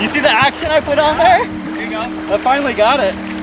You see the action I put on there? There you go. I finally got it.